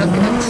Thank.